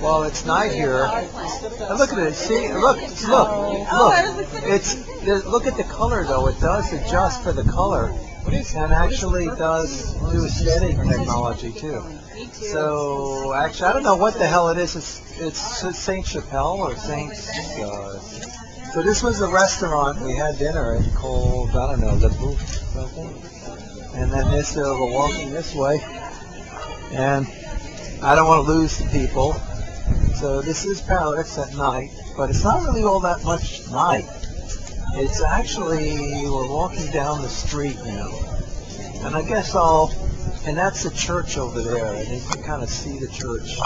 Well, it's night here. And look at it. See, look, look, look. It's look at the color though. It does adjust for the color, and actually does do aesthetic technology too. So actually, I don't know what the hell it is. It's it's Sainte Chapelle or Saint. Uh, so this was the restaurant we had dinner at called I don't know the Bouffe something. And then this we're walking this way, and I don't want to lose the people. So this is Paris at night, but it's not really all that much night. It's actually we're walking down the street now, and I guess I'll. And that's the church over there, and you can kind of see the church.